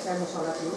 saya mau sholat dulu.